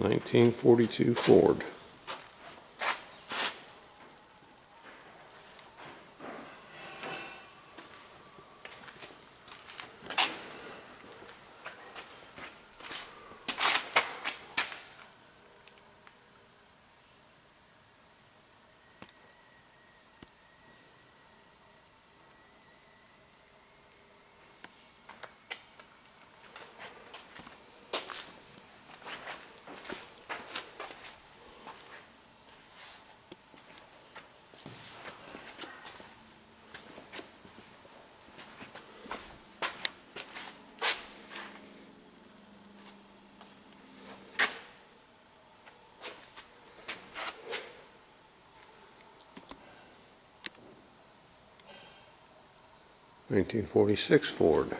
1942 Ford. Nineteen forty-six Ford.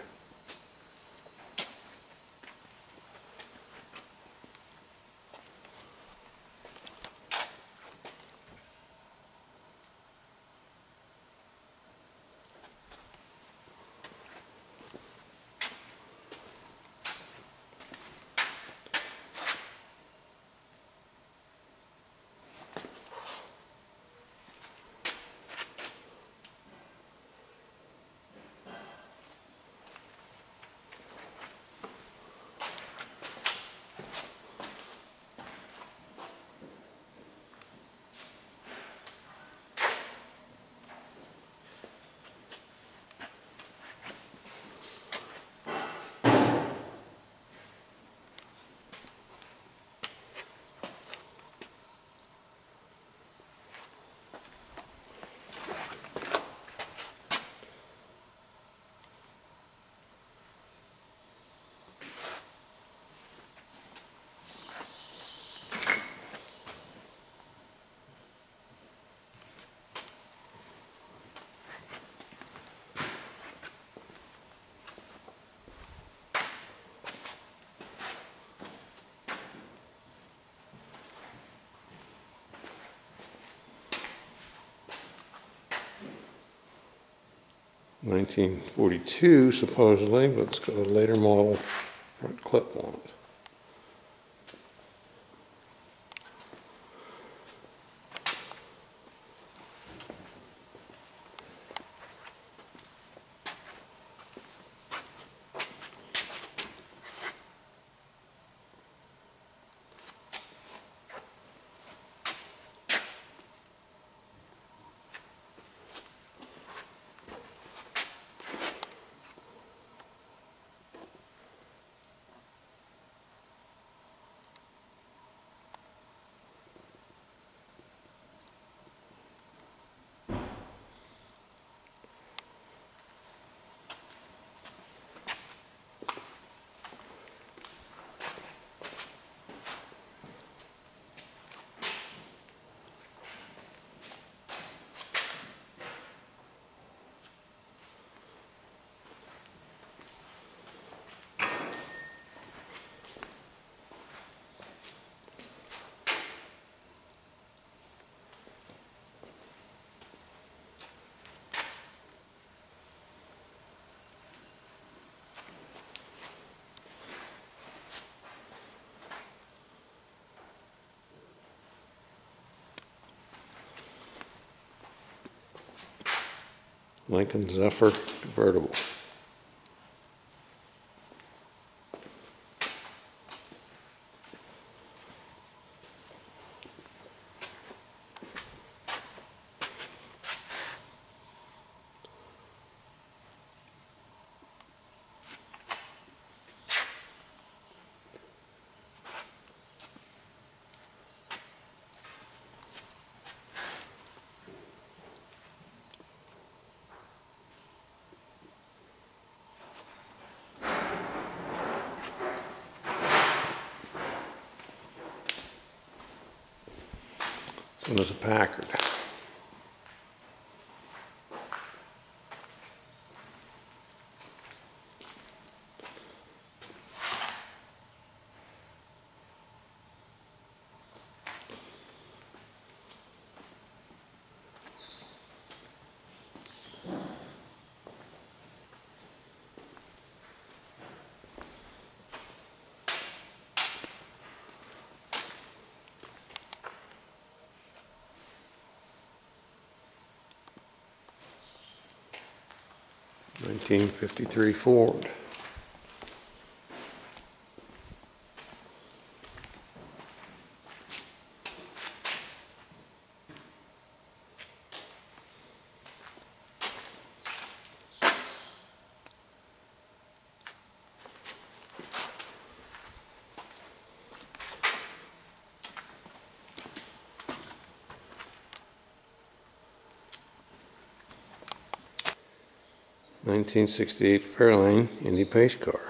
Nineteen forty-two supposedly, but it's got a later model front clip on it. Lincoln Zephyr convertible. Is a Packard. 1953 Ford. Nineteen sixty-eight Fairlane Indy Pace Car.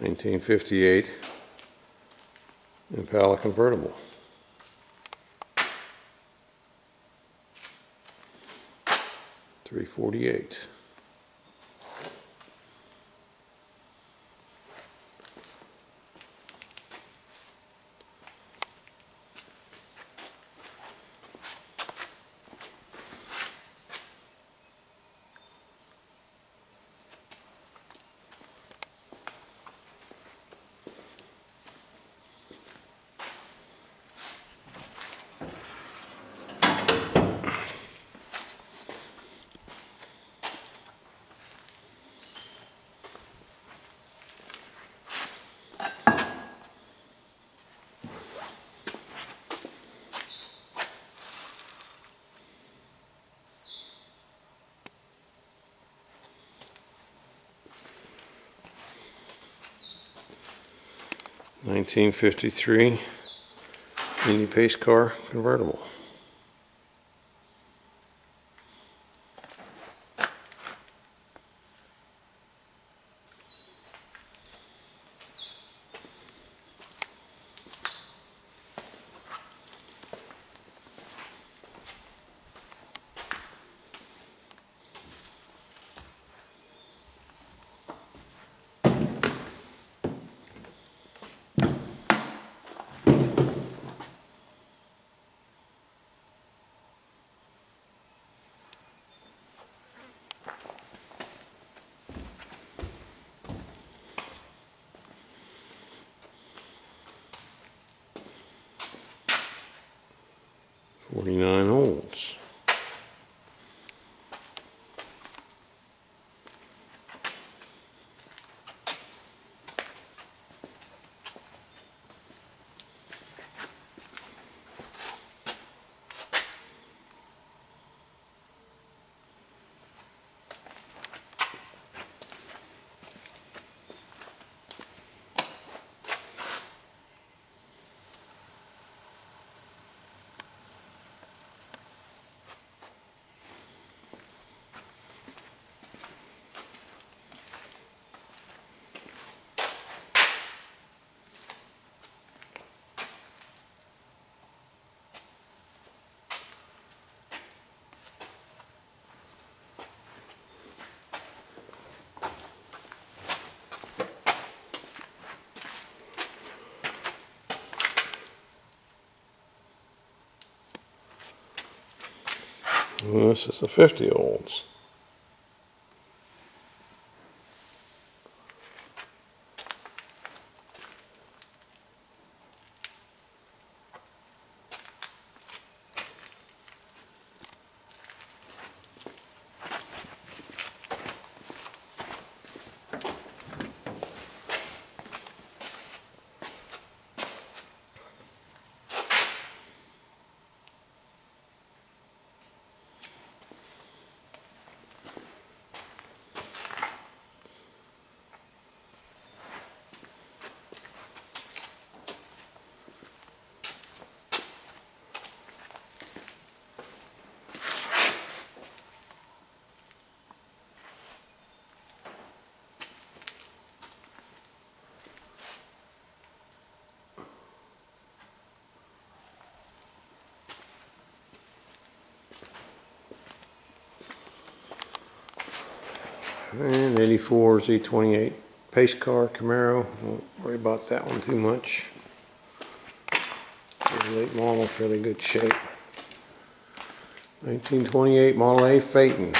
1958 Impala convertible. Three forty eight. 1953 Indy Pace Car convertible. And this is a fifty olds. And 84 Z28 pace car Camaro. Won't worry about that one too much. Late model, fairly good shape. 1928 Model A Phaeton.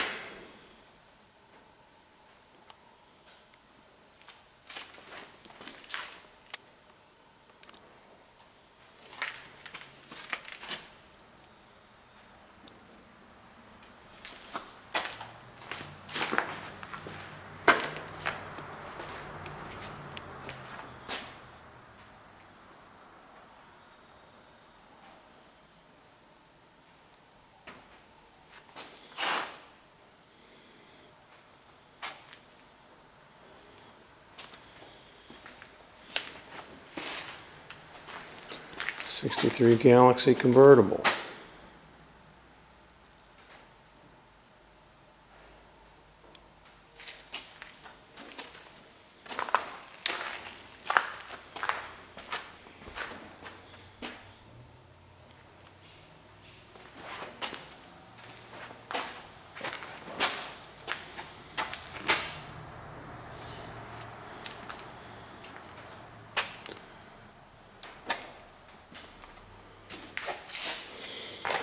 Sixty-three Galaxie convertible.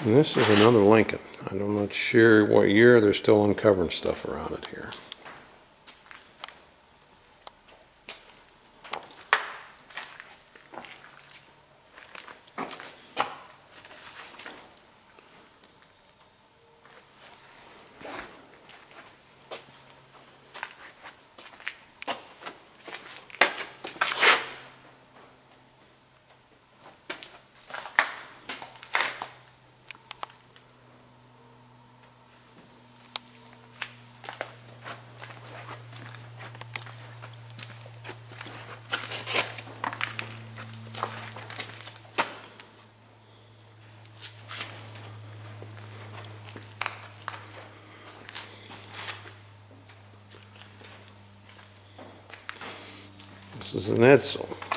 And this is another Lincoln. I'm not sure what year, they're still uncovering stuff around it here. Netson. Né,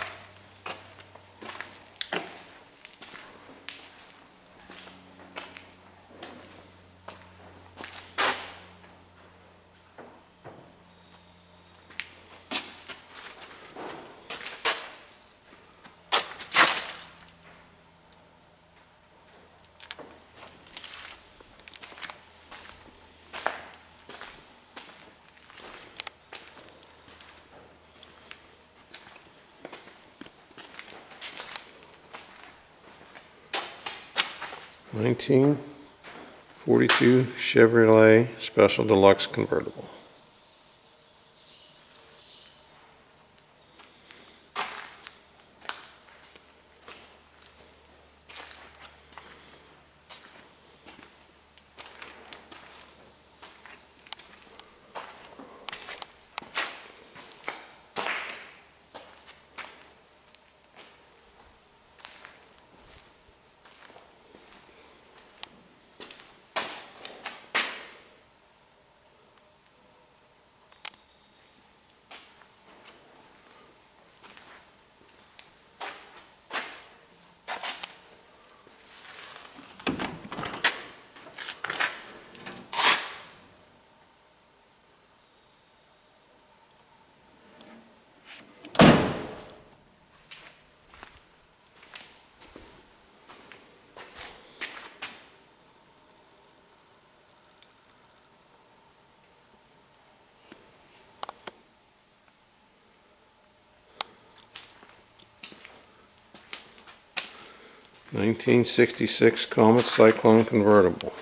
1942 Chevrolet Special Deluxe Convertible. Nineteen sixty-six Comet Cyclone convertible.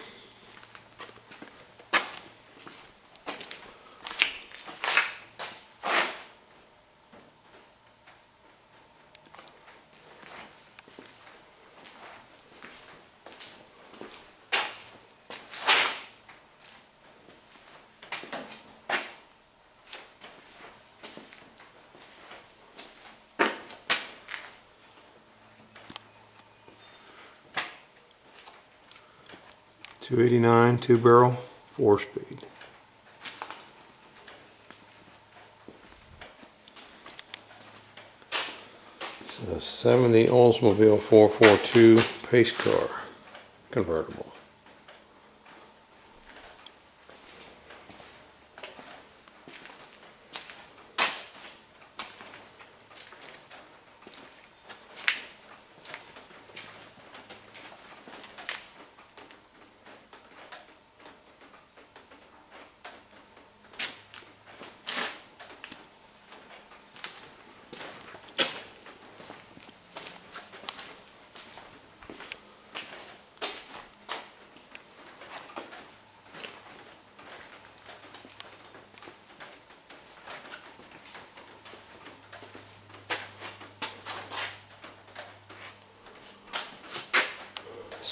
22 barrel four speed. It's a 70 Oldsmobile 442 pace car convertible.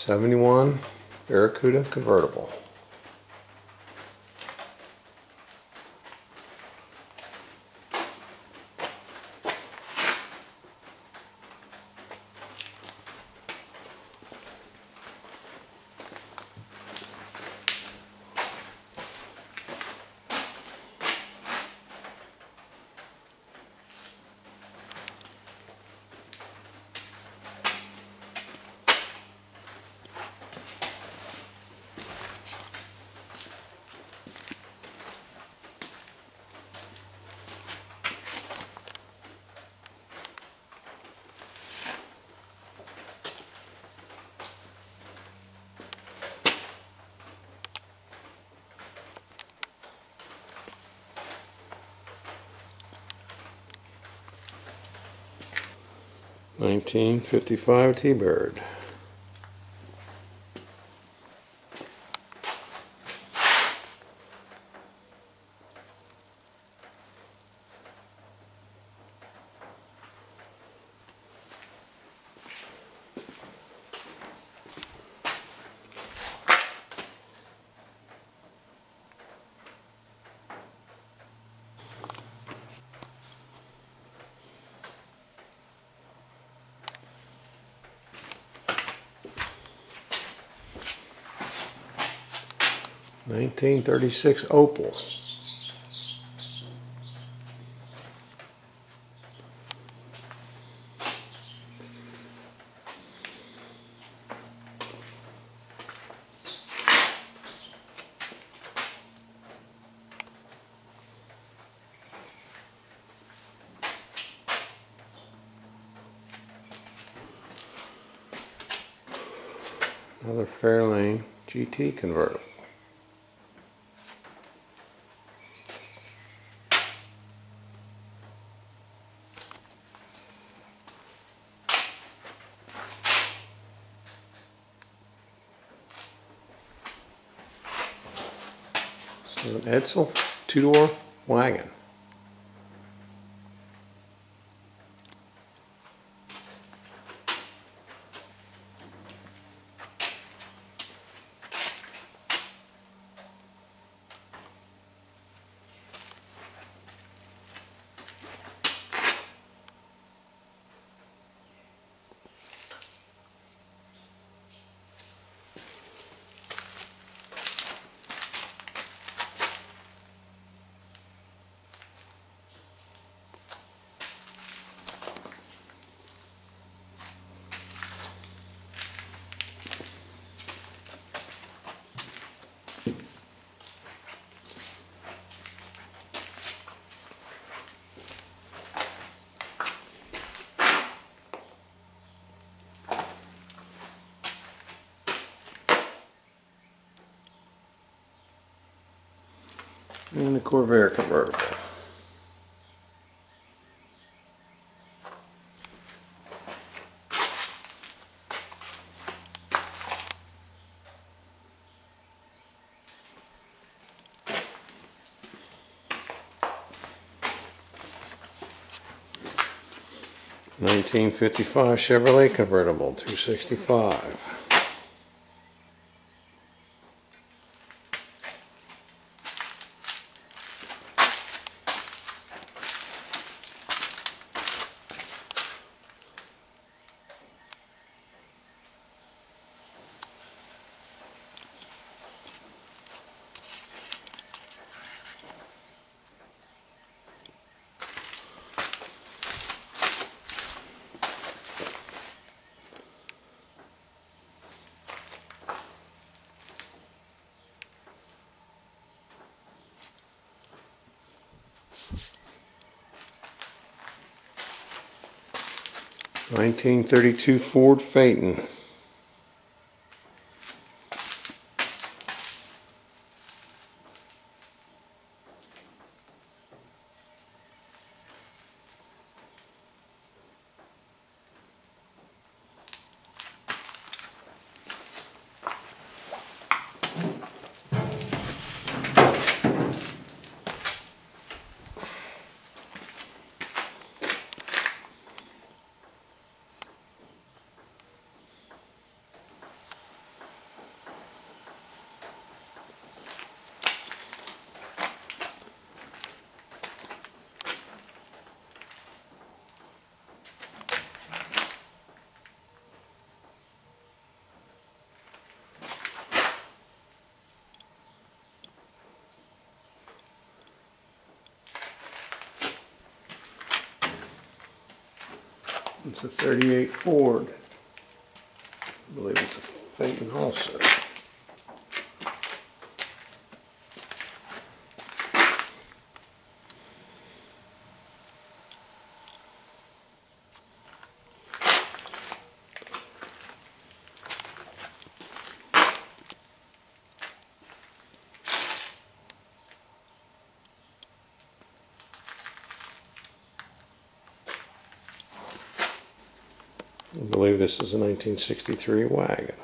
Seventy-one Barracuda convertible. Nineteen fifty-five T-Bird. Nineteen thirty-six Opel. Another Fairlane GT convertible. So an Edsel two-door wagon. and the Corvair convertible. Nineteen fifty five Chevrolet convertible two sixty five. 1932 Ford Phaeton. It's a 38 Ford. I believe it's a Phaeton also. I believe this is a 1963 wagon.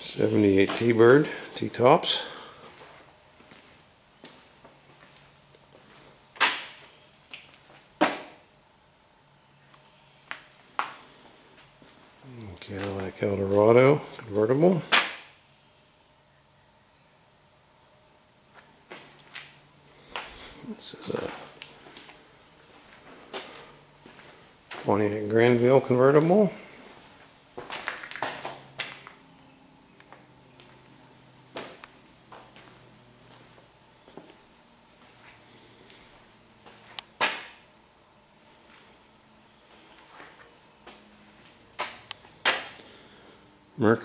Seventy-eight T-Bird, T-tops. Cadillac Eldorado convertible. This is a Pontiac Grand Ville convertible.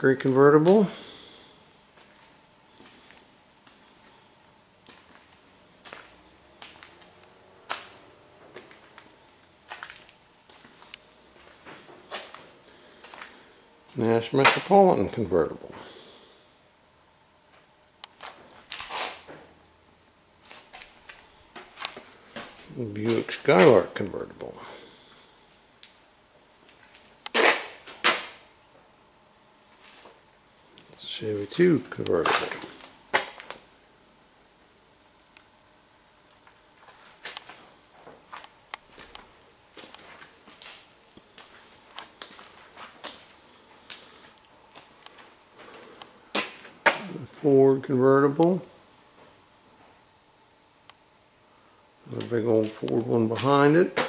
Mercury convertible. Nash Metropolitan convertible. Buick Skylark convertible. It's a Chevy 2 convertible. Ford convertible. A big old Ford one behind it.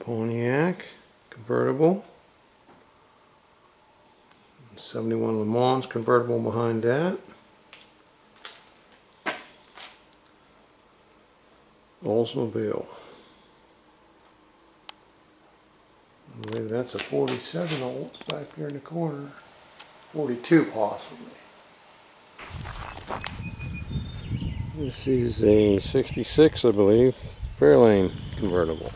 Pontiac convertible. 71 Le Mans convertible behind that. Oldsmobile. I believe that's a 47 Olds back there in the corner. 42 possibly. This is a 66 I believe, Fairlane convertible.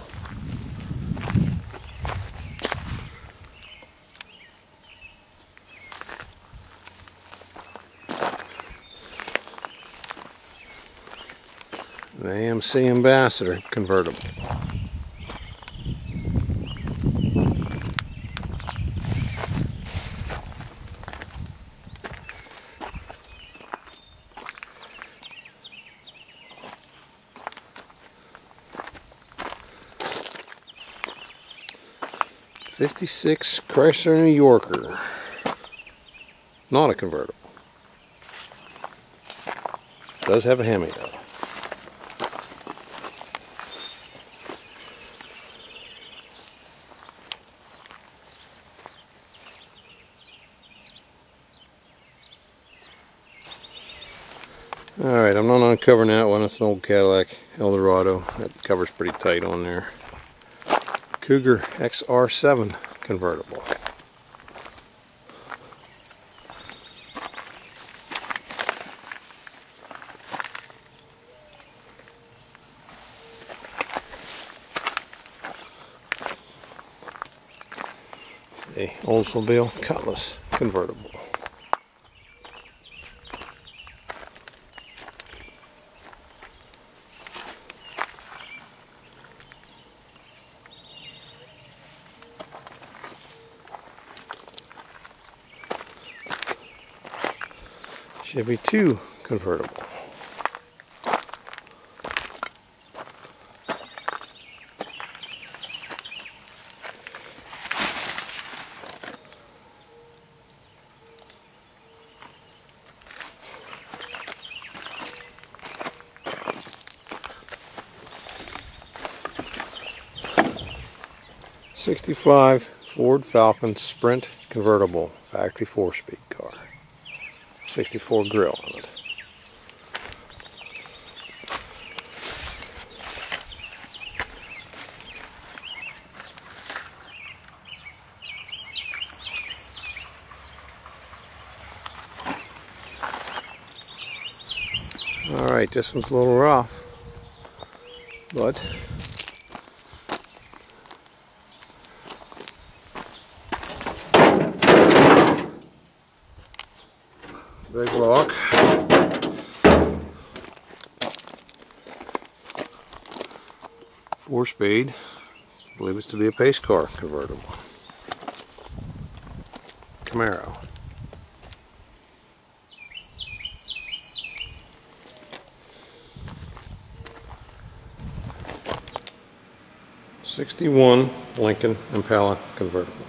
An AMC Ambassador convertible. Fifty-six Chrysler New Yorker. Not a convertible. Does have a Hemi though. Uncovering that one. It's an old Cadillac Eldorado. That cover's pretty tight on there. Cougar XR7 convertible. It's Oldsmobile Cutlass convertible. Chevy 2 convertible. Sixty-five Ford Falcon Sprint convertible, factory four-speed car. Sixty-four grill on it. Alright, this one's a little rough, but big rock. Four speed. I believe it's to be a pace car convertible. Camaro. Sixty-one Lincoln Impala convertible.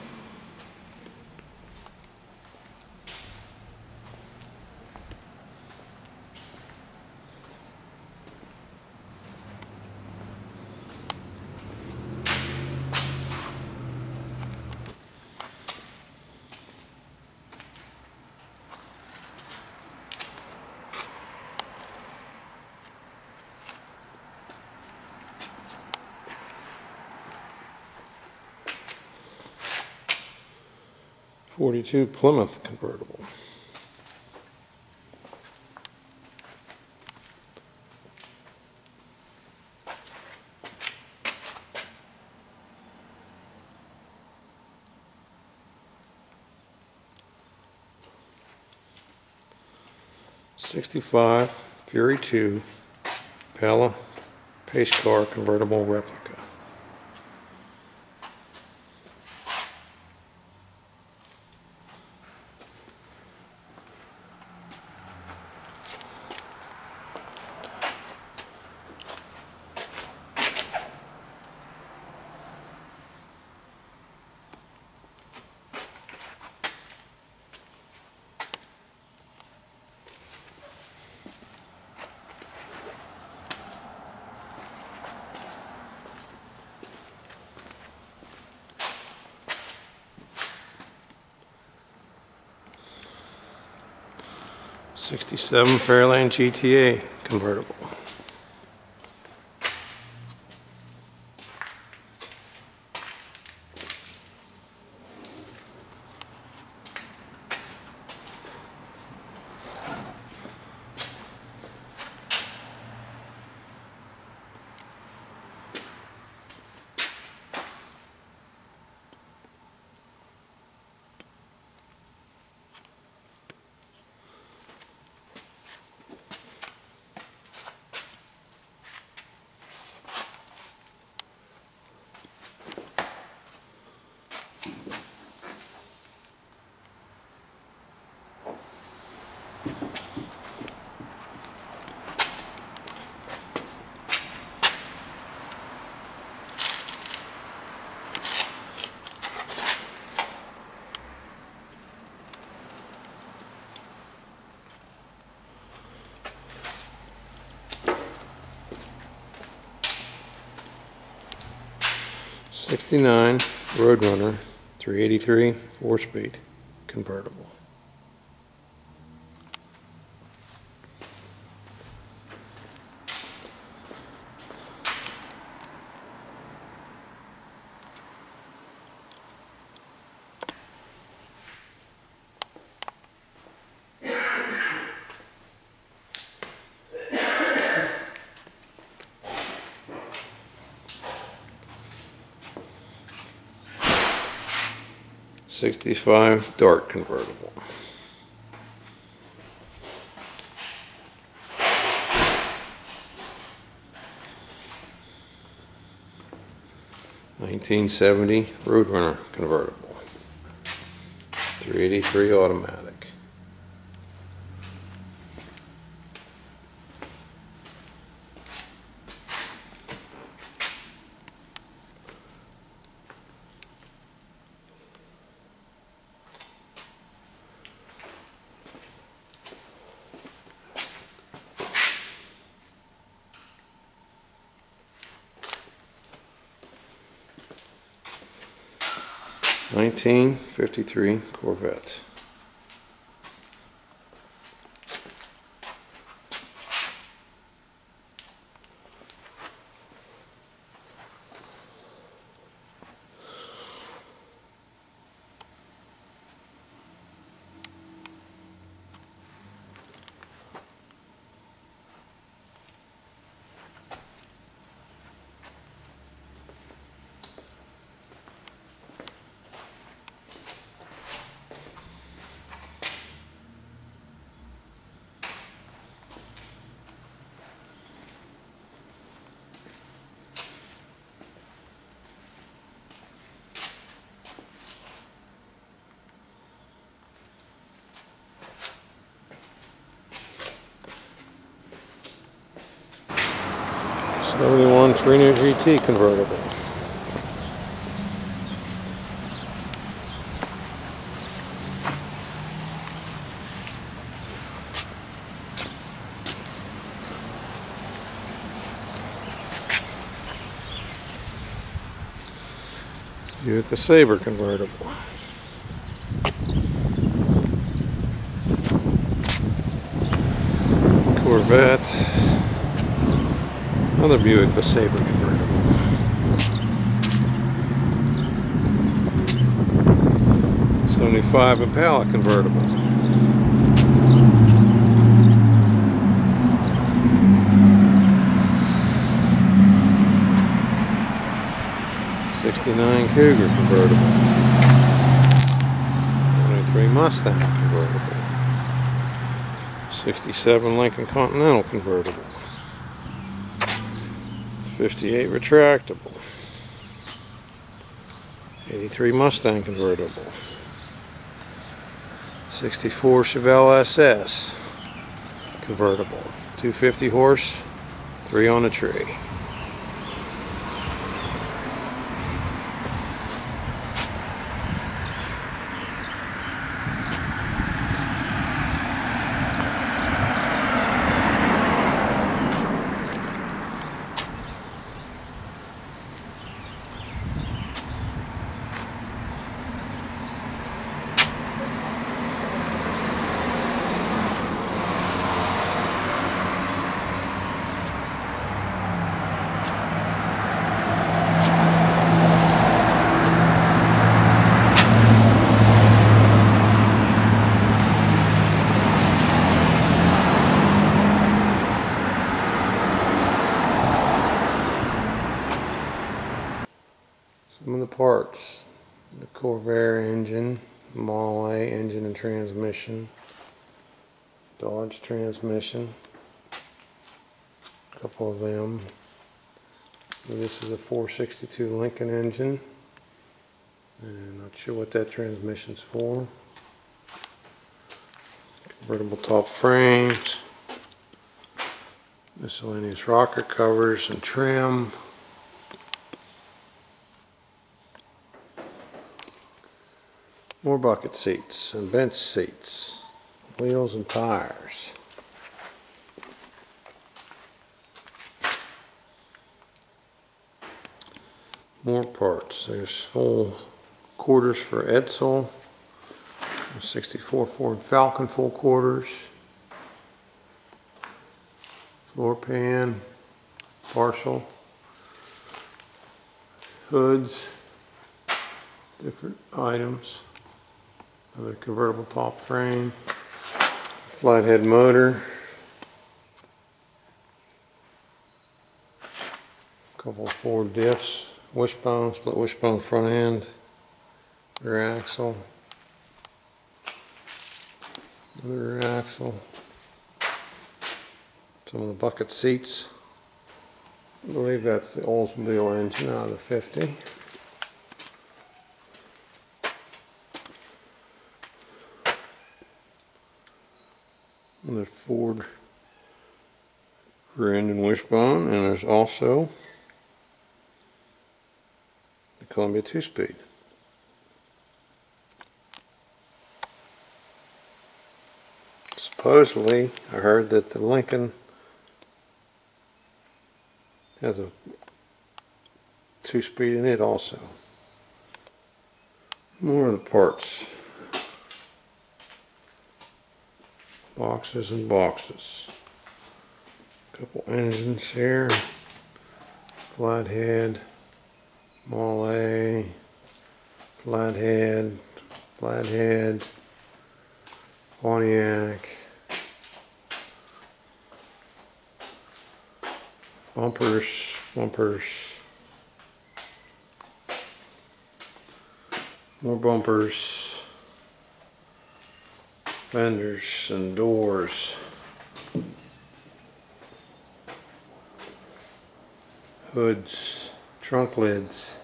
Forty-two Plymouth convertible. Sixty-five Fury Two Pella Pace Car convertible replica. Sixty-seven Fairlane GTA convertible. Sixty-nine Roadrunner, three eighty-three, four-speed, convertible. Sixty-five Dart convertible. Nineteen seventy Roadrunner convertible. Three eighty-three automatic. Nineteen fifty-three Corvette. GT convertible. LeSabre convertible. Corvette. Another Buick, LeSabre 75 Impala convertible. Sixty-nine Cougar convertible. Seventy-three Mustang convertible. Sixty-seven Lincoln Continental convertible. Fifty-eight retractable. 83 Mustang convertible. 64 Chevelle SS convertible. 250 horse, 3 on a tree. Parts. The Corvair engine, A engine and transmission, Dodge transmission, a couple of them. This is a 462 Lincoln engine. And not sure what that transmission's for. Convertible top frames. Miscellaneous rocker covers and trim. More bucket seats and bench seats, wheels and tires. More parts. There's full quarters for Edsel. 64 Ford Falcon full quarters. Floor pan, partial. Hoods, different items. Another convertible top frame, flathead motor, a couple Ford diffs, wishbone, split wishbone front end, rear axle, another rear axle, some of the bucket seats. I believe that's the Oldsmobile engine out of the 50. Another Ford rear end and wishbone, and there's also the Columbia 2-speed. Supposedly, I heard that the Lincoln has a two-speed in it also. More of the parts. Boxes and boxes. Couple engines here. Flathead. Mole. Flathead. Flathead. Pontiac. Bumpers. Bumpers. More bumpers, fenders and doors, hoods, trunk lids.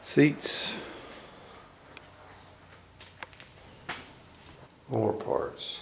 Seats, more parts.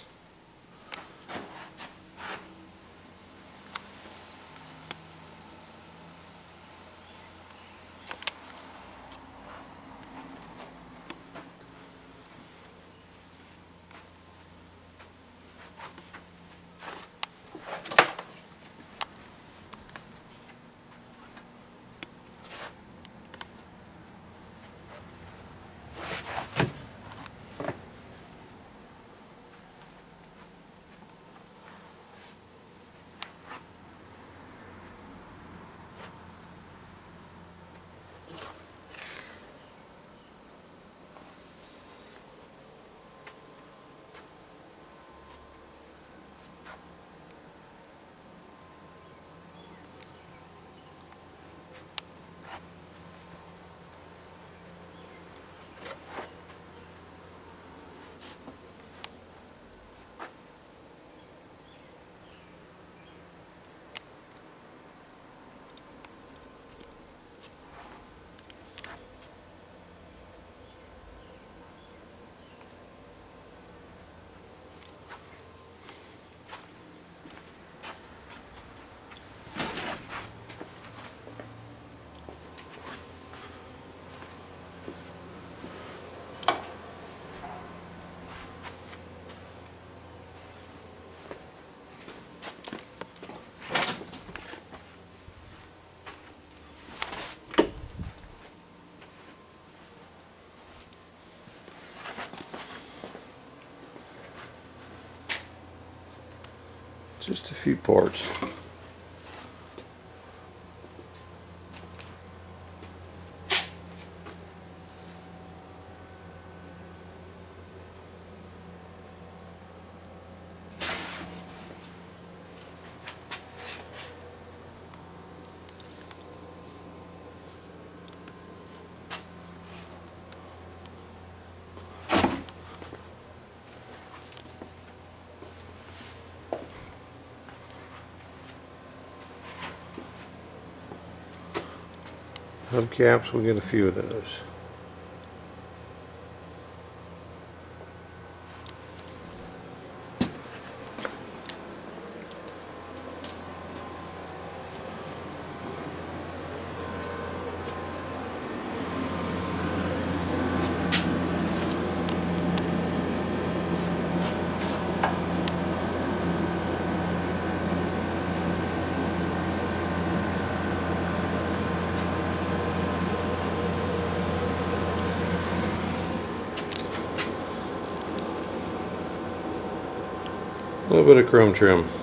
Just a few parts. Hubcaps, we'll get a few of those. Bit of chrome trim.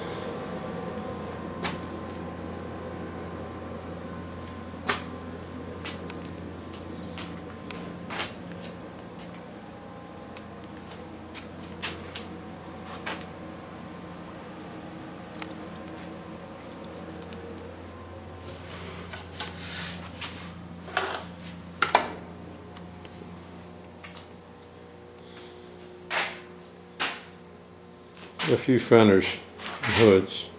A few fenders and hoods.